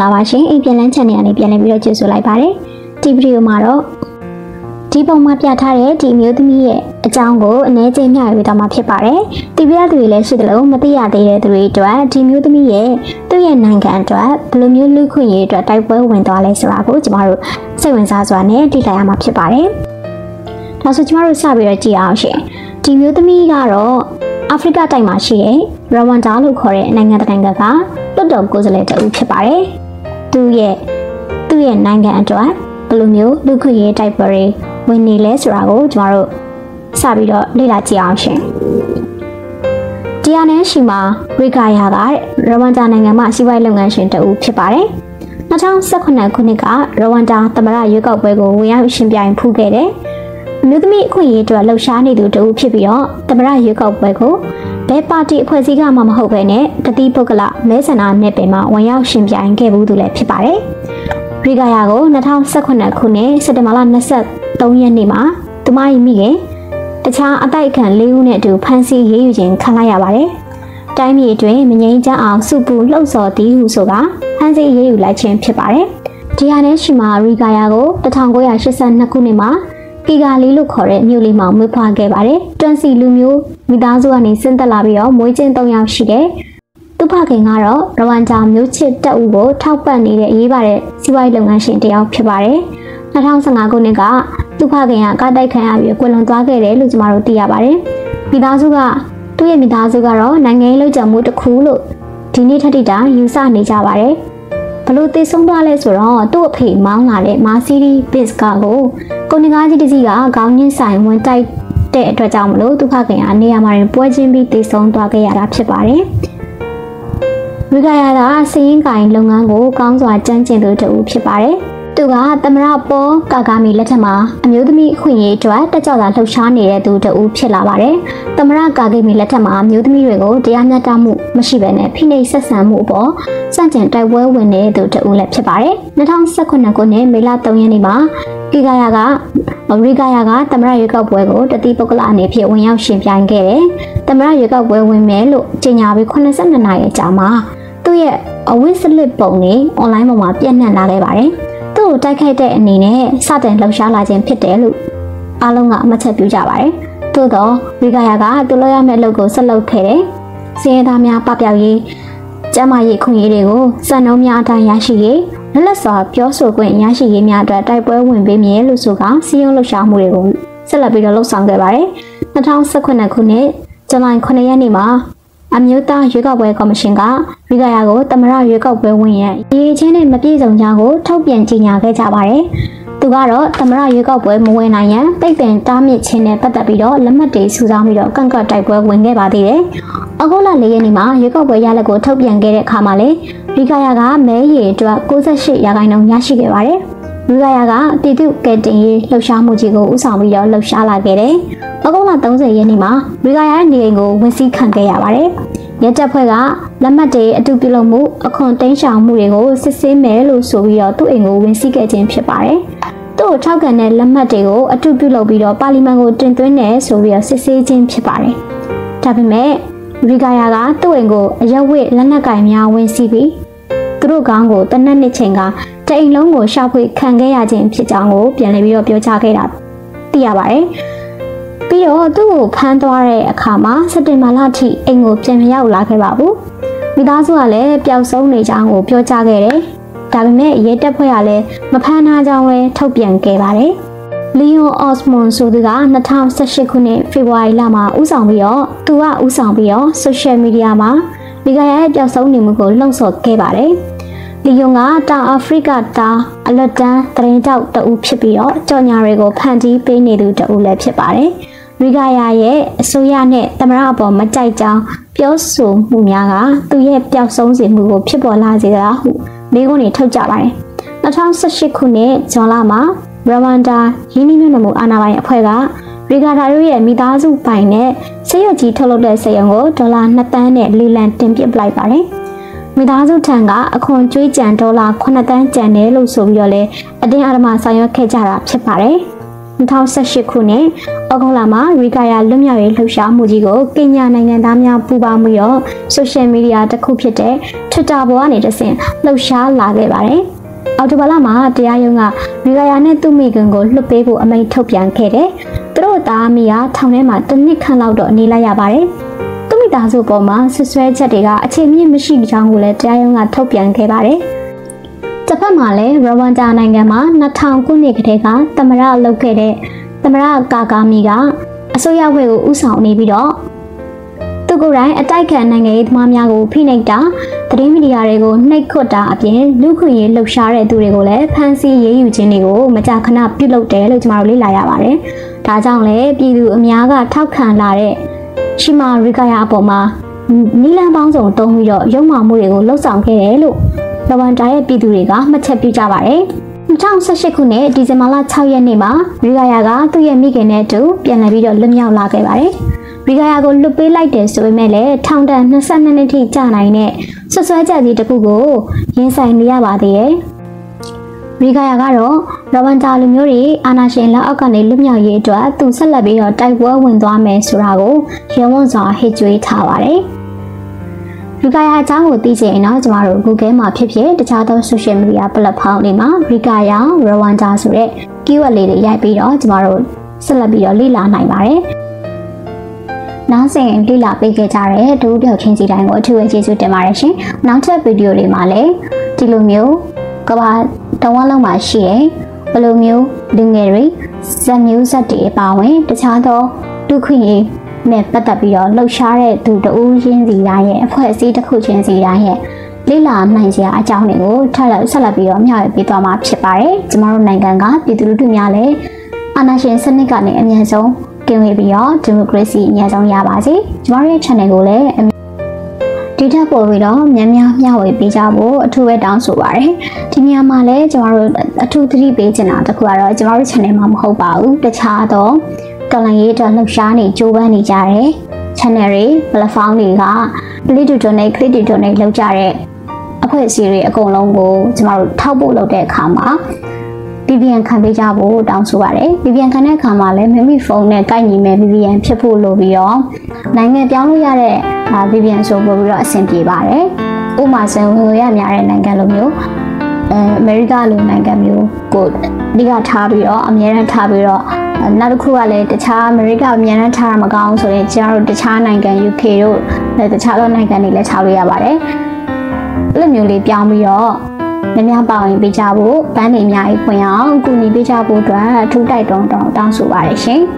္ဂလာပါရှင်အိမ်ပြန်လန်း channel ကနေပြန်လည်ပြီးတော့ကြိုဆိုလိုက်ပါတယ်ဒီဗီဒီယိုမှာတော့ဒီပုံမှာပြထားတဲ့ဒီမျိုးသမီးရဲ့အကြောင်းကိုအနည်းချင်းမျှဝေသွားမှာဖြစ်ပါတယ်ဒီပြရသူတွေလည်းရှိတယ်လို့မသိရသေးတဲ့သူတွေအတွက်ဒီမျိုးသမီးရဲ့သူ့ရဲ့နိုင်ငံအတွက်ဘယ်လိုမျိုးလူခွင့်ရေးအတွက်တိုက်ပွဲဝင်သွားလဲဆိုတာကိုကျမတို့စိတ်ဝင်စားစွာနဲ့သိလိုက်ရမှာဖြစ်ပါတယ်ဒါဆိုကျမတို့စပြီးတော့ကြည့်အောင်ရှင်ဒီမျိုးသမီးကတော့အာဖရိကတိုက်မှာရှိတဲ့ရဝမ်ဒါလို့ခေါ်တဲ့နိုင်ငံတစ်နိုင်ငံကလွတ်တော်ကိုယ်စားလှယ်တဦးဖြစ်ပါတယ်။ သူ့ရဲ့သူ့ရဲ့နိုင်ငံအတွက်ဘယ်လိုမျိုးလူခွင့်ရေးတိုက်ပွဲတွေဝင်နေလဲဆိုတာကိုကျမတို့စပြီးတော့လေ့လာကြည့်အောင်ရှင်။ဒီယာနဲ့ရှိမှာရိကာယာကရဝမ်ဒါနိုင်ငံမှာစီးပွားရေးလုပ်ငန်းရှင်တဦးဖြစ်ပါတယ်။2018ခုနှစ်ကရဝမ်ဒါသမ္မတရွေးကောက်ပွဲကိုဝင်ရောက်ရှင်ပြိုင်ဖူးခဲ့တယ်။ အမျိုးသမီးအခွင့်အရေးအတွက်လှုပ်ရှားနေသူတဦးဖြစ်ပြီးတော့သမ္မတရွေးကောက်ပွဲကိုဘယ်ပါတီအဖွဲ့အစည်းကမှမဟုတ်ဘဲနဲ့တတိပုဂ္ဂလမဲဆန္ဒနယ်ပင်မှာဝင်ရောက်ရှင်ပြိုင်ခဲ့ဘူးသူလည်းဖြစ်ပါတယ်။ရီဂါယာကို2018ခုနှစ်စက်တင်ဘာလ23ရက်နေ့မှာသူမ၏မိခင်တခြားအတိုက်အခံ၄ဦးနဲ့အတူဖမ်းဆီးရေးယူခြင်းခံလိုက်ရပါတယ်။တိုင်းပြည်အတွင်းမငြိမ်းချမ်းအောင်စုပူလှုပ်ဆော်သည်ဟုဆိုကဖမ်းဆီးရေးယူလိုက်ခြင်းဖြစ်ပါတယ်။ဒီဟာနဲ့ရှိမာရီဂါယာကို1982ခုနှစ်မှာ ကီဂါလီလို့ခေါ်တဲ့မြို့လေးမှာမွေးဖွားခဲ့ပါတယ်။တွန်စီလူမျိုးမိသားစုကနေဆင်းသက်လာပြီးတော့မွေးချင်း၃ယောက်ရှိတယ်။သူ့ဖခင်ကတော့ရဝမ်ဂျာမျိုးချစ်တပ်ဦးကိုထောက်ပံ့နေတဲ့အရေးပါတဲ့စီးပွားရေးလုပ်ငန်းရှင်တစ်ယောက်ဖြစ်ပါတယ်။2015ခုနှစ်ကသူ့ဖခင်ကကားတိုက်ခံရပြီးကွယ်လွန်သွားခဲ့တယ်လို့ကျွန်တော်တို့သိရပါတယ်။မိသားစုကသူ့ရဲ့မိသားစုကတော့နိုင်ငံရေးလှုပ်ကြံမှုတစ်ခုလို့ဒီနေ့ထက်တိတာယူဆနေကြပါတယ်။ဘလို့သိဆုံးသွားလဲဆိုတော့သူ့အဖေမောင်းလာတဲ့မာစီးရီးဘစ်ကာကို ကိုနေကားကြီးတစ်စီးကခေါင်းညှင်းဆိုင်ဝင်တိုက်တဲ့အတွက်ကြောင့်မလို့သူဖခင်ကနေရာမှာပွဲချင်းပြီးသိဆုံးသွားခဲ့ရတာဖြစ်ပါတယ်။ဝိကယာကစည်ရင်ကင်လုပ်ငန်းကိုကောင်းစွာကြမ်းကျင်သူတူဖြစ်ပါတယ်။ သူကသမရပေါ်ကာကာမီလက်ထက်မှာအမျိုးသမီးအခွင့်အရေးအတွက်တက်ကြွစွာလှုပ်ရှားနေတဲ့သူတဦးဖြစ်လာပါတယ်။သမရကာကာမီလက်ထက်မှာအမျိုးသမီးတွေကိုတရားမျှတမှုမရှိဘဲနဲ့ဖိနှိပ်ဆက်ဆံမှုအပေါ်စန့်ကျင်တိုက်ပွဲဝင်နေတဲ့သူတဦးလည်းဖြစ်ပါတယ်။2018ခုနှစ်မေလ3ရက်နေ့မှာကီဂါယာကရီဂါယာကသမရရွေးကောက်ပွဲကိုတတိပုဂ္ဂလအနေဖြင့်ဝင်ရောက်ရှင်ပြိုင်ခဲ့တယ်။သမရရွေးကောက်ပွဲဝင်မယ်လို့ကြေညာပြီး82နာရီကြာမှာသူ့ရဲ့အဝိစလစ်ပုံတွေအွန်လိုင်းပေါ်မှာပြန့်နှံ့လာခဲ့ပါတယ်။သူ့ ကိုတိုက်ခိုက်တဲ့အနေနဲ့စတင်လှုပ်ရှားလာခြင်းဖြစ်တယ်လို့အားလုံးကအမှတ်ချက်ပြုကြပါတယ်။သို့တော့ဝီဂါယာကသူ့လိုရမယ့်အလုပ်ကိုဆက်လုပ်ခဲ့တယ်။စည်ရသားများပပျောက်ရေးကျမရေးခွင့်ရေးတွေကိုစံနှုန်းများအတိုင်းရရှိရေးလက်လက်စွာပြောဆိုခွင့်ရရှိရေးများအတွက်တိုက်ပွဲဝင်ပေးမည်လို့ဆိုကစီးရုံးလှုပ်ရှားမှုတွေကိုဆက်လက်ပြီးတော့လှုပ်ဆောင်ခဲ့ပါတယ်။2019ခုနှစ်ဇူလိုင်9ရက်နေ့မှာ အမျိုးသားရွေးကောက်ပွဲကော်မရှင်ကဝိဂါယာကိုတမရရွေးကောက်ပွဲဝင်ရန်ရည်ချင်းနဲ့မပြည့်စုံကြောင်းကိုထုတ်ပြန်ကြေညာခဲ့ကြပါတယ်။သူကတော့တမရရွေးကောက်ပွဲမဝင်နိုင်ရန်တိတ်ပင်တားမြစ်ခြင်းနဲ့ပတ်သက်ပြီးတော့လက်မှတ်တွေစုဆောင်းပြီးတော့ကန့်ကွက်တိုက်ပွဲဝင်ခဲ့ပါသေးတယ်။အဂုလ၄ရက်နေ့မှာရွေးကောက်ပွဲရလဒ်ကိုထုတ်ပြန်ခဲ့တဲ့အခါမှာလေဝိဂါယာကမဲရည်အတွက်68ရာခိုင်နှုန်းရရှိခဲ့ပါတယ်။ လူရယာကပြည်သူ့ကယ်တင်ရေးလှုပ်ရှားမှုကြီးကိုဦးဆောင်ပြီးတော့လှုပ်ရှားလာခဲ့တယ်။ဩဂုတ်လ30ရက်နေ့မှာလူရယာရဲ့နေအိမ်ကိုဝင်စီးခံခဲ့ရပါတယ်။ရဲတပ်ဖွဲ့ကလက်မှတ်တွေအတူပြုလုပ်မှုအခွန်တင်းရှောင်မှုတွေကိုစစ်ဆေးမယ်လို့ဆိုပြီးတော့သူ့အိမ်ကိုဝင်စီးခဲ့ခြင်းဖြစ်ပါတယ်။သူ့ကိုထောက်ခံတဲ့လက်မှတ်တွေကိုအတူပြုလုပ်ပြီးတော့ပါလီမန်ကိုတင်သွင်းတယ်ဆိုပြီးတော့စစ်ဆေးခြင်းဖြစ်ပါတယ်။ဒါပေမဲ့ရီဂါယာကသူ့အိမ်ကိုအရက်ဝစ်လက်နက်ကင်များဝင်စီးပြီးသူတို့ကောင်းကိုတနက်နှစ်ချိန်က တအိမ်လုံးကိုရှာဖွေခံခဲ့ရခြင်းဖြစ်ကြောင်းကိုပြန်လည်ပြီးတော့ပြောကြားခဲ့တာသိရပါတယ်။ပြီးတော့သူ့ကိုဖမ်းသွားတဲ့အခါမှာစက်တင်ဘာလထိအိမ်ကိုပြန်မရောက်လာခဲ့ပါဘူး။မိသားစုကလည်းပျောက်ဆုံးနေကြောင်းကိုပြောကြားခဲ့တယ်။ဒါပေမဲ့ရဲတပ်ဖွဲ့ကလည်းမဖမ်းထားကြောင်းပဲထုတ်ပြန်ခဲ့ပါတယ်။လီယွန်အော့စမွန်ဆိုသူက2018ခုနှစ်ဖေဖော်ဝါရီလမှာဥဆောင်ပြီးတော့သူကဥဆောင်ပြီးတော့ဆိုရှယ်မီဒီယာမှာလီဂါယာရဲ့ပျောက်ဆုံးနေမှုကိုလှုံ့ဆော်ခဲ့ပါတယ်။ လီယွန်ကတောင်အာဖရိကသားအလက်တန်တရင်တောက်တဦးဖြစ်ပြီးတော့ကြော်ညာတွေကိုဖန်တီးပေးနေသူတဦးလည်းဖြစ်ပါတယ်။ရီဂါယာရဲ့အစိုးရနဲ့သမရအပေါ်မကြိုက်ကြောင်းပြောဆိုမှုများကသူရဲ့ပျောက်ဆုံးစေမှုကိုဖြစ်ပေါ်လာစေတာဟုမိကုန်းတွေထုတ်ကြပါတယ်။2018ခုနှစ်ဇွန်လမှာရဝမ်ဒါရင်းနှီးမြှုပ်နှံမှုအာဏာပိုင်အဖွဲ့ကရီဂါဒါတို့ရဲ့မိသားစုပိုင်နဲ့ဆေးရွက်ကြီးထုတ်လုပ်တဲ့စက်ရုံကိုဒေါ်လာ2တန်းနဲ့လီလံတင်ပစ်ပလိုက်ပါတယ်။ မိသားစုထံကအခွန်ကျွေးကြံဒေါ်လာ9တန်းကျန်တယ်လို့ဆိုပြီးတော့လဲအတင်းအဓမ္မဆောင်ရွက်ခဲ့ကြတာဖြစ်ပါတယ်။2018ခုနှစ်ဩဂုတ်လမှာရီကာယာလွတ်မြောက်ရေးလှုပ်ရှားမှုကြီးကိုကင်ညာနိုင်ငံသားများပူးပေါင်းပြီးတော့ဆိုရှယ်မီဒီယာတစ်ခုဖြစ်တဲ့ Twitter ပေါ်ကနေတဆင့်လှုပ်ရှားလာခဲ့ပါတယ်။အော်တိုဘာလမှာတရားရုံးကရီကာယာနဲ့သူ့မိခင်ကိုလွှတ်ပေးဖို့အမိန့်ထုတ်ပြန်ခဲ့တယ်။သူတို့သားမိကထောင်ထဲမှာတစ်နှစ်ခန့်လောက်တော့နေလိုက်ရပါတယ်။ သူ့မိသားစုပေါ်မှာဆွဆွဲချက်တွေကအခြေမြင့်မရှိကြောင်းကိုလည်းတရားရုံးကထုတ်ပြန်ခဲ့ပါတယ်။တစ်ဖက်မှာလည်းရဝမ်ဒါနိုင်ငံမှာ2000ခုနှစ်ကတည်းကသမရလုပ်ခဲ့တဲ့သမရကာကာမီကအစိုးရဖွဲ့ကိုဥဆောင်နေပြီးတော့သူကိုယ်တိုင်အတိုက်ခံနိုင်ငံရေးသမားများကိုဖိနှိပ်တာသတင်းမီဒီယာတွေကိုနှိပ်ခွတ်တာအပြင်လူခွင့်ရေးလှုပ်ရှားတဲ့သူတွေကိုလည်းဖမ်းဆီးရေးယူခြင်းတွေကိုမကြာခဏပြုလုပ်တယ်လို့ကျွန်တော်တို့လေ့လာရပါတယ်။ဒါကြောင့်လည်းပြည်သူအများကထောက်ခံလာတဲ့ ရှိမာရီကာယာအပေါ်မှာနီလန်ပေါင်းစုံတုံးပြီးတော့ရုံမှမှုတွေကိုလှုပ်ဆောင်ခဲ့တယ်လို့လဝန်တာရဲ့ပြည်သူတွေကမှတ်ချက်ပြုကြပါတယ်။2018ခုနှစ်ဒီဇင်ဘာလ6ရက်နေ့မှာရီဂါယာကသူ့ရဲ့မိခင်နဲ့အတူပြန်လည်ပြီးတော့လွတ်မြောက်လာခဲ့ပါတယ်။ရီဂါယာကိုလွတ်ပေးလိုက်တယ်ဆိုပေမဲ့လည်းထောင်ဒဏ်22နှစ်ထိကြာနိုင်တဲ့ဆွဆွဲချက်ကြီးတစ်ခုကိုရင်ဆိုင်နေရပါသေးတယ်။ ရီဂါယာကတော့ရဝမ်တာလူမျိုးတွေအာနာရှင်လက်အောက်ကနေလွတ်မြောက်ရေးအတွက်သူဆက်လက်ပြီးတော့တိုက်ပွဲဝင်သွားမယ်ဆိုတာကိုရုံးဝန်းစွာဟစ်ကြွေးထားပါတယ်။ရီကာယာအကြောင်းကိုသိချင်ရင်တော့ကျမတို့ Google မှာဖြစ်ဖြစ်တခြားသော social media platform တွေမှာရီကာယာ Rwanda ဆိုတဲ့ keyword လေးတွေရိုက်ပြီးတော့ကျမတို့ဆက်လက်ပြီးတော့လေ့လာနိုင်ပါတယ်။နောက်ဆက်လေ့လာပေးခဲ့ကြတဲ့ဒုတိယချင်းစီတိုင်းကိုအထူးပဲကျေးဇူးတင်ပါတယ်ရှင်။နောက်ထပ်ဗီဒီယိုတွေမှာလည်းဒီလိုမျိုးကဘာ တဝန်းလုံးမှာရှိတဲ့ဘလိုမျိုးလူငယ်တွေဇက်မျိုးဇက်တွေအပါအဝင်တခြားသောဒုက္ခရေးနဲ့ပတ်သက်ပြီးတော့လှုပ်ရှားတဲ့သူတဦးချင်းစီတိုင်းရဲ့အဖွဲ့အစည်းတစ်ခုချင်းစီတိုင်းရဲ့လေ့လာနိုင်စရာအကြောင်းတွေကိုထပ်လက်ဆက်လက်ပြီးတော့မျှဝေပေးသွားမှာဖြစ်ပါတယ်။ကျမတို့နိုင်ငံကပြည်သူလူထုများလည်းအာဏာရှင်စနစ်ကနေအမြန်ဆုံးကင်းဝေးပြီးတော့ဒီမိုကရေစီအမြန်ဆုံးရပါစေ။ကျမတို့ရဲ့ channel ကိုလည်း ဒီထက်ပိုပြီးတော့များများမျှဝေပေးကြဖို့အထူးပဲတောင်းဆိုပါရစေ။ဒီနေရာမှာလည်းကျမတို့အထူးသတိပေးချင်တာတခုကတော့ကျမတို့ channel မှာမဟုတ်ပါဘူး။တခြားသောကလန်ရေးအတွက်လှုပ်ရှားနေကြိုးပမ်းနေကြတယ် channel တွေ platform တွေက play to donate click to donate လုပ်ကြတဲ့အဖွဲ့အစည်းတွေအကုန်လုံးကိုကျမတို့ထောက်ပို့လုပ်တဲ့အခါမှာ VPN ခံပေးကြဖို့တောင်းဆိုပါတယ်။ VPN ခံတဲ့အခါမှာလည်းမိမိဖုန်းနဲ့ကိုက်ညီမဲ့ VPN ဖြစ်ဖို့လိုပြီးတော့နိုင်ငံပြောင်းလို့ရတဲ့ VPN ဆိုပို့ပြီးတော့အဆင်ပြေပါတယ်။ဥပမာဆိုဝင်ရများတဲ့နိုင်ငံလိုမျိုးအဲအမေရိကလိုနိုင်ငံမျိုးကိုအဓိကထားပြီးတော့အများရန်ထားပြီးတော့နောက်တစ်ခုကလည်းတခြားအမေရိကအများနဲ့ထားရမကောင်းဆိုရင်ကျတို့တခြားနိုင်ငံ UK တို့တခြားသောနိုင်ငံတွေလည်းထားလို့ရပါတယ်။အဲ့လိုမျိုးလေးပြောင်းပြီးတော့ များများပါဝင်ပေးကြဖို့ဗန်းနေအများကြီးဖွင့်အောင်ကူညီပေးကြဖို့အတွက်အထူးတိုက်တွန်းတောင်းဆိုပါတယ်ရှင်။